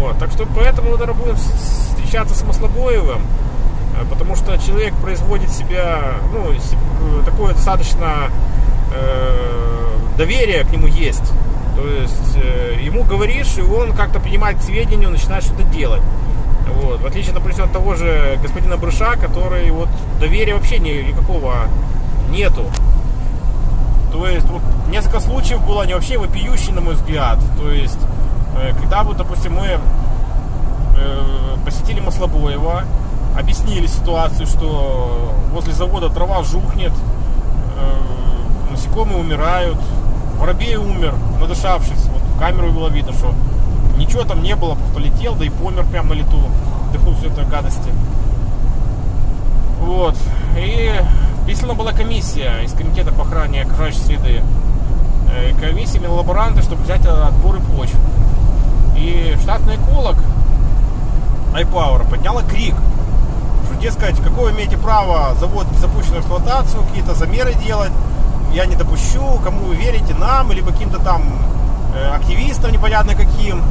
Вот. Так что поэтому, наверное, будем встречаться с Маслобоевым, э, потому что человек производит себя, ну, э, такое достаточно э, доверие к нему есть. То есть э, ему говоришь, и он как-то принимает к сведению, начинает что-то делать. Вот. В отличие, допустим, от того же господина Брыша, который вот доверия вообще ни, никакого нету. То есть вот несколько случаев было, они вообще вопиющие, на мой взгляд. То есть, когда вот, допустим, мы посетили Маслобоева, объяснили ситуацию, что возле завода трава жухнет, э, насекомые умирают, воробей умер, надышавшись. Вот камеру было видно, что ничего там не было, просто летел, да и помер прямо на лету, вдохнул все это гадости. Вот. И Прислана была комиссия из комитета по охране окружающей среды. Э, комиссия имела лаборанты, чтобы взять отборы почв. И штатный эколог iPower подняла крик, что, дескать, какое имеете право завод запущен в эксплуатацию, какие-то замеры делать, я не допущу, кому вы верите, нам или каким-то там э, активистам непонятно каким.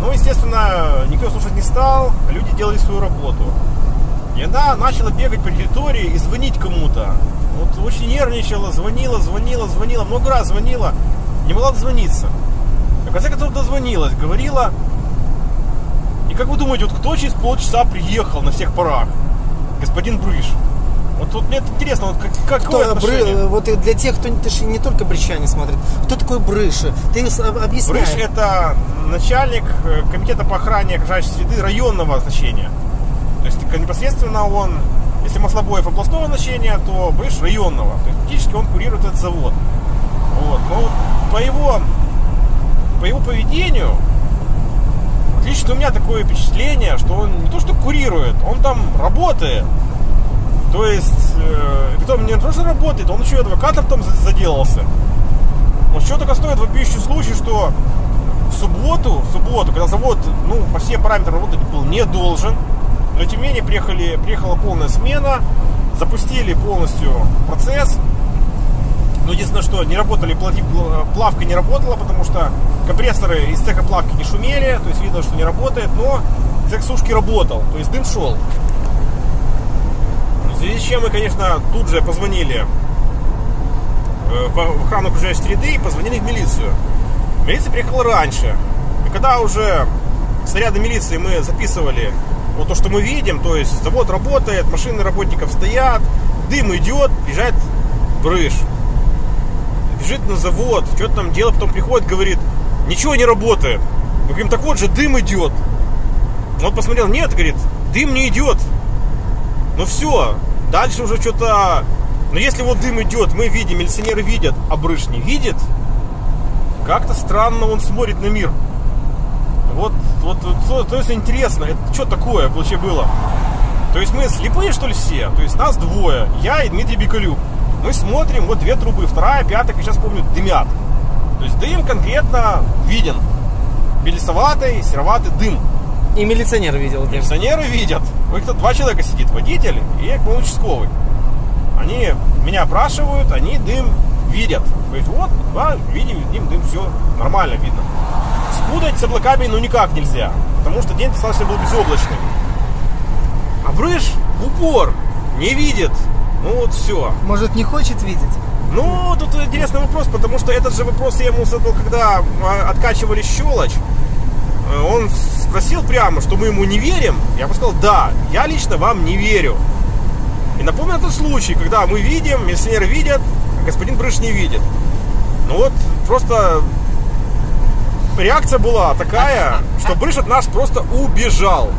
Ну, естественно, никто слушать не стал, люди делали свою работу. И она начала бегать по территории и звонить кому-то. Вот очень нервничала, звонила, звонила, звонила, много раз звонила, не могла дозвониться. В конце концов дозвонилась, говорила. И как вы думаете, вот кто через полчаса приехал на всех парах? Господин Брыш. Вот, вот мне интересно, вот как, какое кто, Бры, Вот для тех, кто ты же не только брычане смотрит, кто такой Брыш? Ты объясняй. Брыш это начальник э, комитета по охране окружающей среды районного значения. То есть непосредственно он, если Маслобоев областного значения, то Брыш районного. То есть фактически он курирует этот завод. Вот. Но по его, по его поведению, лично у меня такое впечатление, что он не то что курирует, он там работает. То есть, э, потом не то, что работает, он еще и адвокатом там заделался. Вот что только стоит вопиющий случай, что в субботу, в субботу, когда завод, ну, по всем параметрам работать был не должен, но тем не менее приехали, приехала полная смена, запустили полностью процесс. Но единственное, что не работали, плавка не работала, потому что компрессоры из цеха плавки не шумели, то есть видно, что не работает, но цех сушки работал, то есть дым шел. В связи с чем мы, конечно, тут же позвонили э, в охрану окружающей среды и позвонили в милицию. Милиция приехала раньше. И когда уже снаряды милиции мы записывали вот то, что мы видим, то есть завод работает, машины работников стоят, дым идет, приезжает брыш. Бежит на завод, что-то там делает, потом приходит, говорит, ничего не работает. Мы говорим, так вот же, дым идет. Он посмотрел, нет, говорит, дым не идет. Ну все, дальше уже что-то... Но если вот дым идет, мы видим, милиционеры видят, а брыш не видит, как-то странно он смотрит на мир. Вот, вот, вот то есть интересно, это что такое вообще было? То есть мы слепые, что ли, все? То есть нас двое, я и Дмитрий Бикалюк. Мы смотрим, вот две трубы, вторая, пятая, как сейчас помню, дымят. То есть дым конкретно виден. Белесоватый, сероватый дым. И милиционер видел дым. Милиционеры видят. У них тут два человека сидит, водитель и участковый. Они меня опрашивают, они дым видят. То есть вот, да, видим, видим дым, все нормально видно. Спутать с облаками ну никак нельзя, потому что день достаточно был безоблачный. А брыж в упор не видит. Ну вот все. Может не хочет видеть? Ну, тут интересный вопрос, потому что этот же вопрос я ему задал, когда а, откачивали щелочь. Э, он спросил прямо, что мы ему не верим. Я бы сказал, да, я лично вам не верю. И напомню этот случай, когда мы видим, милиционеры видят, а господин Брыш не видит. Ну вот, просто реакция была такая, что Брыш от нас просто убежал.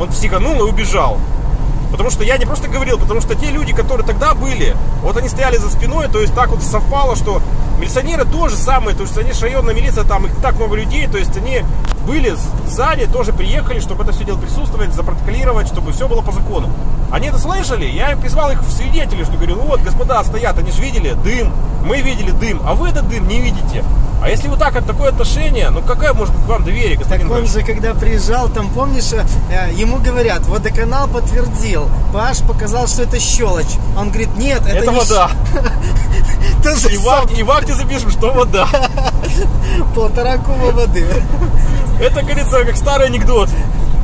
Он психанул и убежал. Потому что я не просто говорил, потому что те люди, которые тогда были, вот они стояли за спиной, то есть так вот совпало, что милиционеры тоже самые, то есть они районная милиция, там их так много людей, то есть они были сзади, тоже приехали, чтобы это все дело присутствовать, запротоколировать, чтобы все было по закону. Они это слышали, я призвал их в свидетели, что говорю, ну вот, господа стоят, они же видели дым, мы видели дым, а вы этот дым не видите. А если вот так, от такое отношение, ну какая может быть к вам доверие, господин Так он же, когда приезжал, там, помнишь, э, ему говорят, водоканал подтвердил, Паш показал, что это щелочь. Он говорит, нет, это, это не вода. И в, акте, и в акте запишем, что вода. Полтора куба воды. Это, говорится, как старый анекдот.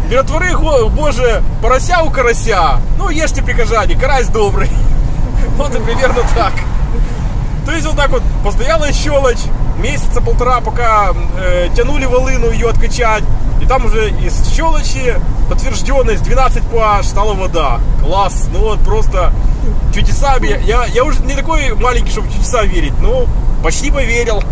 Миротворы, Боже, порося у карася. Ну, ешьте, прихожане, карась добрый. Вот и примерно так. То есть вот так вот постояла щелочь, месяца полтора, пока э, тянули волыну ее откачать. И там уже из щелочи подтвержденность 12 pH стала вода. Класс. Ну вот просто чудесами. Я, я, уже не такой маленький, чтобы в чудеса верить, но почти поверил.